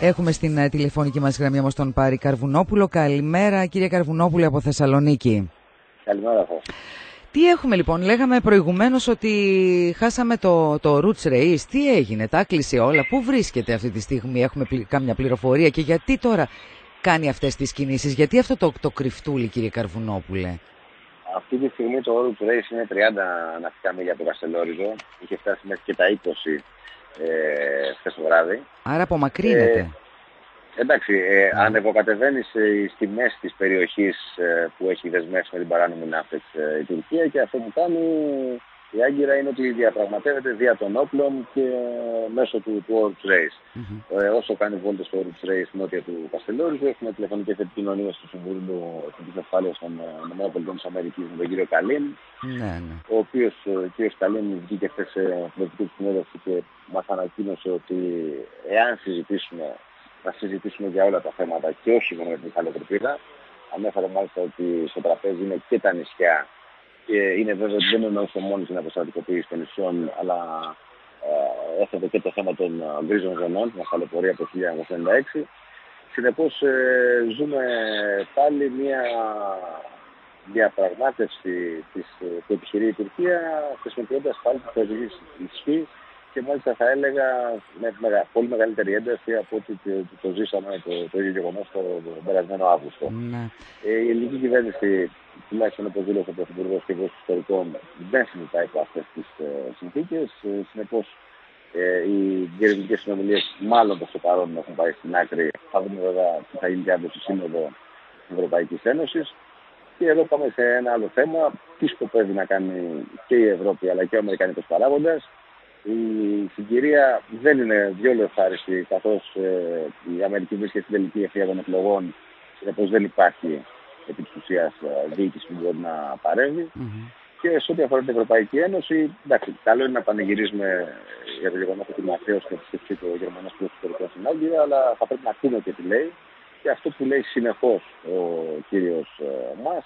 Έχουμε στην ε, τηλεφωνική μας γραμμή όμως τον Πάρη Καρβουνόπουλο. Καλημέρα κύριε Καρβουνόπουλο από Θεσσαλονίκη. Καλημέρα σας. Τι έχουμε λοιπόν, λέγαμε προηγουμένως ότι χάσαμε το, το Roots Race. Τι έγινε, τα κλείσε όλα; Πού βρίσκεται αυτή τη στιγμή, έχουμε πλη, κάμια πληροφορία; Και γιατί τώρα κάνει αυτές τις κινήσεις; Γιατί αυτό το, το κρυφτούλι κύριε Καρβουνόπουλε; Αυτή τη στιγμή το Roots Race είναι 30 ναυτικά μίλια από το Καστελόριζο. Είχε φτάσει μέχρι και τα 20 ε, χθες το βράδυ. Άρα απομακρύνεται. Ε, Εντάξει, ε, mm. ανεβοκατεβαίνεις στη μέση της περιοχής ε, που έχει δεσμεύσει με την παράνομη ναύτες ε, η Τουρκία και αυτό που κάνει η Άγκυρα είναι ότι διαπραγματεύεται δια των όπλων και μέσω του, του Orange Race. Mm-hmm. Ε, όσο κάνει βόλτες στο Orange Race νότια του Καστελόριζου, έχουμε τηλεφωνικές επικοινωνίες του Συμβουλίου Εθνικής Ασφάλειας των ΗΠΑ της Αμερικής με τον κύριο Καλίν, ναι, ναι. ο οποίος ο κύριος Καλίν βγήκε χθες σε προεδρική συνέντευξης και μας ανακοίνωσε ότι εάν συζητήσουμε να συζητήσουμε για όλα τα θέματα και όχι μόνο για την Χαλοτρυπίδα. Ανέφερα μάλιστα ότι στο τραπέζι είναι και τα νησιά και είναι βέβαιο ότι δεν εννοούσε μόνο την αποστατικοποίηση των νησιών, αλλά ε, έθετε και το θέμα των ε, γκρίζων ζωνών, την ασφαλοπορία από το 1996. Συνεπώς ε, ζούμε πάλι μια διαπραγμάτευση της, ε, που επιχειρεί η Τουρκία χρησιμοποιώντας πάλι της θεσμική ισχύς και μάλιστα θα έλεγα με μεγα, πολύ μεγαλύτερη ένταση από ότι το, το, ζήσαμε το, το ίδιο γεγονός το, το περασμένο Αύγουστο. Ναι. Ε, η ελληνική κυβέρνηση, τουλάχιστον όπως δήλωσε ο Πρωθυπουργός και ο Ιστορικών, δεν συζητάει από αυτές τις ε, συνθήκες. Ε, Συνεπώς, ε, οι διερευνητικές συνομιλίες, μάλλον προς το παρόν, έχουν πάει στην άκρη. Θα δούμε βέβαια τι θα γίνει και από τη Σύνοδο της Ευρωπαϊκής Ένωσης. Και εδώ πάμε σε ένα άλλο θέμα. Τι σκοπεύει να κάνει και η Ευρώπη αλλά και ο Αμερικανικός παράγοντας η συγκυρία δεν είναι διόλου ευχάριστη καθώς ε, η Αμερική βρίσκεται στην τελική ευθεία των εκλογών συνεπώς δεν υπάρχει επί της ουσίας ε, διοίκηση που μπορεί να παρέμβει. Mm-hmm. Και σε ό,τι αφορά την Ευρωπαϊκή Ένωση, εντάξει, καλό είναι να πανηγυρίζουμε για το γεγονός ότι Μαθαίος και επισκεφτεί το Γερμανός Πρωθυπουργός στην Άγκυρα, αλλά θα πρέπει να ακούμε και τι λέει. Και αυτό που λέει συνεχώς ο κύριος ε, μας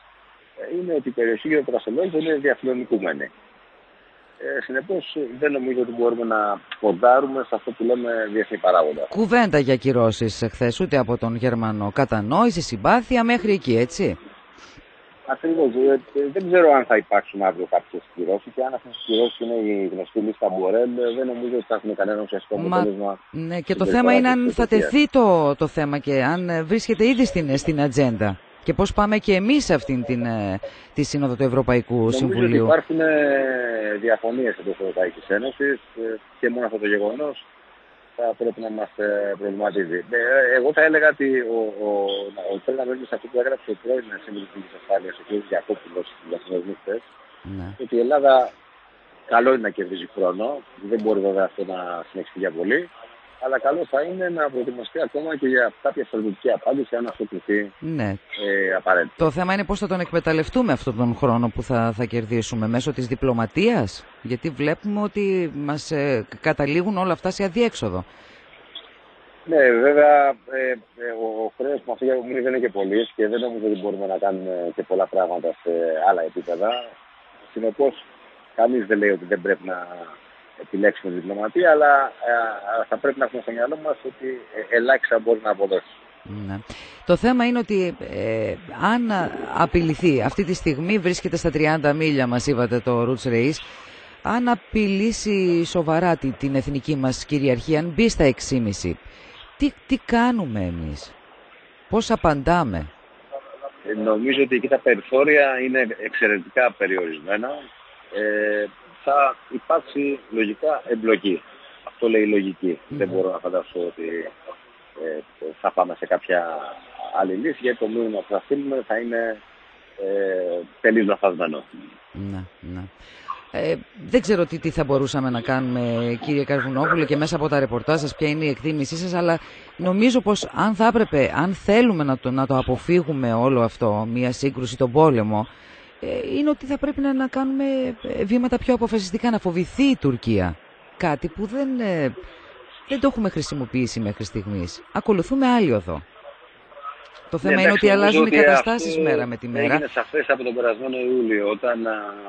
είναι ότι η περιοχή για το είναι διαφιλονικούμενη. Ε, Συνεπώς δεν νομίζω ότι μπορούμε να ποντάρουμε σε αυτό που λέμε διεθνή παράγοντα. Κουβέντα για κυρώσεις χθε, ούτε από τον Γερμανό. Κατανόηση, συμπάθεια μέχρι εκεί, έτσι. Ακριβώς. Ε, ε, δεν ξέρω αν θα υπάρξουν αύριο κάποιες κυρώσεις και αν αυτές οι κυρώσεις είναι η γνωστή λίστα Μπορέλ, ε, δεν νομίζω ότι θα έχουν κανένα ουσιαστικό αποτέλεσμα. Ναι, και το θέμα είναι αν θα τεθεί το, το θέμα και αν βρίσκεται ήδη στην, στην ατζέντα και πώς πάμε και εμείς αυτήν την, ε, τη Σύνοδο του Ευρωπαϊκού Νομίζω Συμβουλίου; Ότι υπάρχουν ε, διαφωνίες εντός της Ευρωπαϊκής Ένωσης ε, και μόνο αυτό το γεγονός θα πρέπει να μας προβληματίζει. Εγώ θα έλεγα ότι ο, ο, ο, ο να σε αυτό που έγραψε ο πρώην Σύμβουλος της Ασφάλειας, ο κ. Διακόπουλος, στις χθες, ναι. ότι η Ελλάδα καλό είναι να κερδίζει χρόνο, δεν μπορεί βέβαια αυτό να συνεχιστεί για πολύ, αλλά καλό θα είναι να προετοιμαστεί ακόμα και για κάποια στρατιωτική απάντηση αν αυτό κρυφτεί ναι. ε, απαραίτητο. Το θέμα είναι πώς θα τον εκμεταλλευτούμε αυτόν τον χρόνο που θα, θα κερδίσουμε μέσω της διπλωματίας; Γιατί βλέπουμε ότι μας ε, καταλήγουν όλα αυτά σε αδιέξοδο. Ναι, βέβαια ε, ε, ο, ο χρέος που αυτή δεν είναι και πολύ και δεν νομίζω ότι μπορούμε να κάνουμε και πολλά πράγματα σε άλλα επίπεδα. Συνεπώς, κανείς δεν λέει ότι δεν πρέπει να επιλέξουμε διπλωματία, αλλά ε, θα πρέπει να έχουμε στο μυαλό μας ότι ε, ελάχιστα μπορεί να αποδώσει. Ναι. Το θέμα είναι ότι ε, αν απειληθεί, αυτή τη στιγμή βρίσκεται στα 30 μίλια μας είπατε το Roots Race, αν απειλήσει σοβαρά την, την εθνική μας κυριαρχία, αν μπει στα 6,5, τι, τι κάνουμε εμείς, πώς απαντάμε; Νομίζω ότι εκεί τα περιθώρια είναι εξαιρετικά περιορισμένα. Ε, θα υπάρξει λογικά εμπλοκή. Αυτό λέει η λογική. Δεν μπορώ να φανταστώ ότι ε, θα πάμε σε κάποια άλλη λύση, γιατί το μήνυμα που θα στείλουμε θα είναι ε, τελείως λαθασμένο. Ναι, ναι. Ε, δεν ξέρω τι, τι θα μπορούσαμε να κάνουμε κύριε Καρβουνόπουλο και μέσα από τα ρεπορτάζ σας ποια είναι η εκτίμησή σας αλλά νομίζω πως αν θα έπρεπε, αν θέλουμε να το, να το αποφύγουμε όλο αυτό, μια σύγκρουση, τον πόλεμο ε, είναι ότι θα πρέπει να, κάνουμε ε, βήματα πιο αποφασιστικά, να φοβηθεί η Τουρκία. Κάτι που δεν, ε, δεν το έχουμε χρησιμοποιήσει μέχρι στιγμής. Ακολουθούμε άλλη οδό. Το θέμα ναι, είναι ότι αλλάζουν οι καταστάσεις μέρα με τη μέρα. Είναι σαφές από τον περασμένο Ιούλιο όταν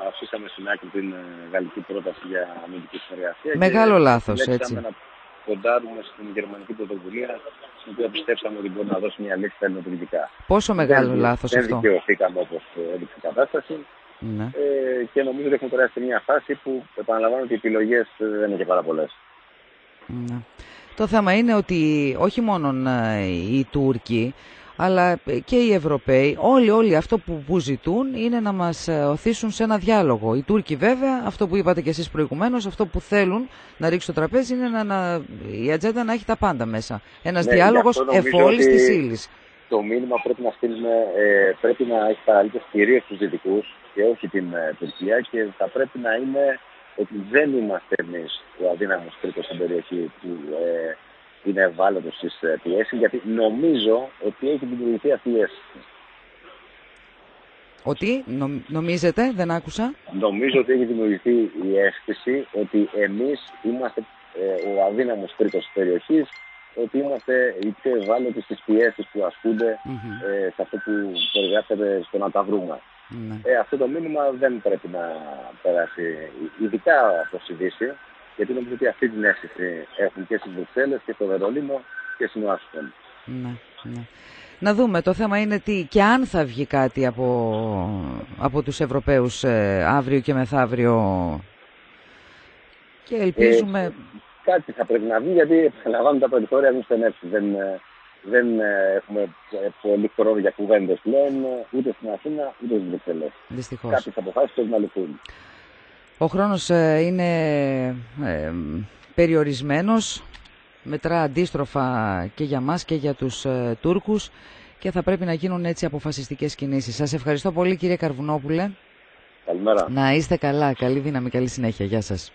αφήσαμε στην άκρη την γαλλική πρόταση για αμυντική συνεργασία. Μεγάλο λάθος, έτσι. να ποντάρουμε στην γερμανική πρωτοβουλία στην οποία πιστέψαμε ότι μπορεί να δώσει μια λύση στα ελληνοτουρκικά. Πόσο μεγάλο δεν, λάθος δεν αυτό. Δεν δικαιωθήκαμε όπως έδειξε η κατάσταση. Ναι. Ε, και νομίζω ότι έχουμε περάσει σε μια φάση που επαναλαμβάνω ότι οι επιλογές δεν είναι και πάρα πολλές. Ναι. Το θέμα είναι ότι όχι μόνο οι Τούρκοι, αλλά και οι Ευρωπαίοι, όλοι, όλοι αυτό που, που ζητούν είναι να μας οθήσουν σε ένα διάλογο. Οι Τούρκοι βέβαια, αυτό που είπατε και εσείς προηγουμένως, αυτό που θέλουν να ρίξουν το τραπέζι είναι να, να, η ατζέντα να έχει τα πάντα μέσα. Ένας ναι, διάλογος εφόλης της ύλης. Το μήνυμα πρέπει να στείλουμε, ε, πρέπει να έχει παραλύτες κυρίως τους Δυτικούς και όχι την ε, Τουρκία και θα πρέπει να είναι ότι δεν είμαστε εμείς ο αδύναμος τρίτος στην περιοχή που ε, είναι ευάλωτο στις πιέσεις, γιατί νομίζω ότι έχει δημιουργηθεί αυτή η αίσθηση. Ότι, νομίζετε, δεν άκουσα. Νομίζω ότι έχει δημιουργηθεί η αίσθηση ότι εμείς είμαστε ε, ο αδύναμος τρίτος της περιοχής, ότι είμαστε οι πιο ευάλωτοι στις πιέσεις που ασκούνται mm-hmm. ε, σε αυτό που περιγράφεται στο να τα βρούμε. Mm-hmm. Ε, αυτό το μήνυμα δεν πρέπει να περάσει, ειδικά από τη Δύση, γιατί νομίζω ότι αυτή την αίσθηση έχουν και στις Βρυξέλλες και στο Βερολίνο και στην Ουάσιγκτον. Ναι, ναι. Να δούμε, το θέμα είναι τι και αν θα βγει κάτι από, από τους Ευρωπαίους ε, αύριο και μεθαύριο και ελπίζουμε... Ε, κάτι θα πρέπει να βγει γιατί επαναλαμβάνω τα περιθώρια έχουν στενέψει. Δεν, δεν έχουμε πολύ χρόνο για κουβέντες πλέον ούτε στην Αθήνα ούτε στις Βρυξέλλες. Δυστυχώς. Κάποιες αποφάσεις πρέπει να λυθούν. Ο χρόνος είναι ε, περιορισμένος, μετρά αντίστροφα και για μας και για τους ε, Τούρκους και θα πρέπει να γίνουν έτσι αποφασιστικές κινήσεις. Σας ευχαριστώ πολύ κύριε Καρβουνόπουλε. Καλημέρα. Να είστε καλά, καλή δύναμη, καλή συνέχεια. Γεια σας.